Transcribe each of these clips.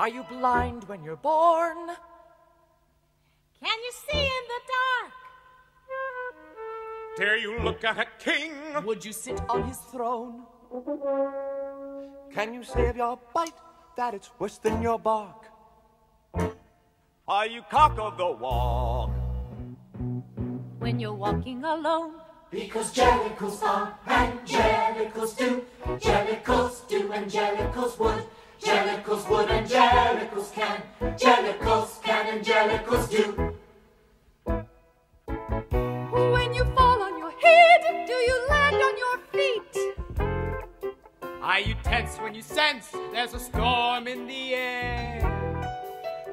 Are you blind when you're born? Can you see in the dark? Dare you look at a king? Would you sit on his throne? Can you say of your bite that it's worse than your bark? Are you cock of the walk? When you're walking alone? Because jellicles are angelicals do, jellicles do, angelicals would, jellicles would, angelicals can, jellicles can, angelicals do. When you fall on your head, do you land on your feet? Are you tense when you sense there's a storm in the air?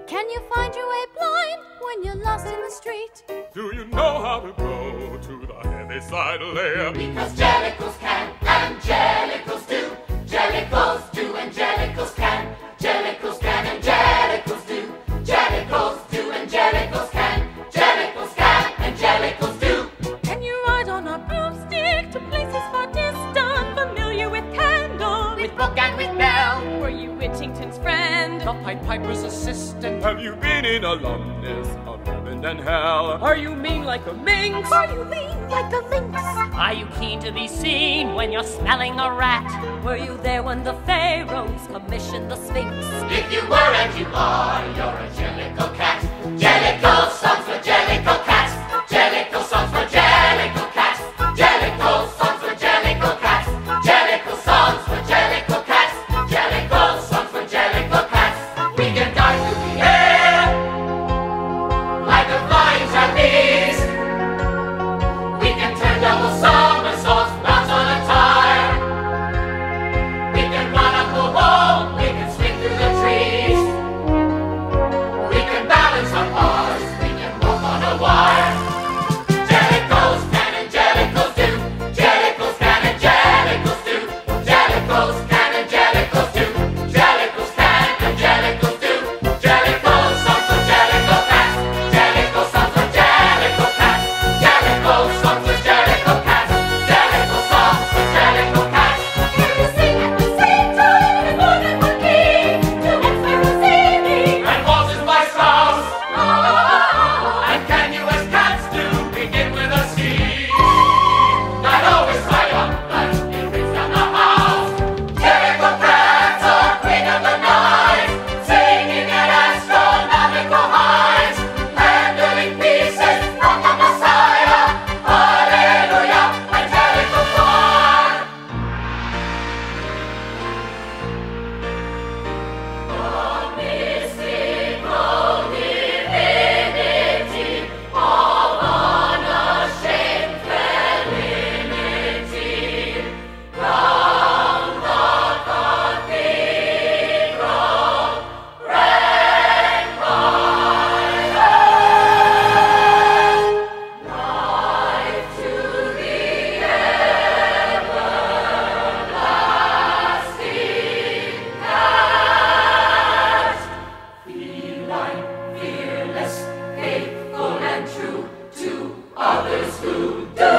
Can you find your way blind when you're lost in the street? Do you know how to go to the heavy side layer? Because jellicles can, angelicals the Pied Piper's assistant. Have you been in alumnus of heaven and hell? Are you mean like a minx? Are you mean like a lynx? Are you keen to be seen when you're smelling a rat? Were you there when the pharaohs commissioned the Sphinx? If you were and you are, you're a jellicle cat, jellicle Father's food.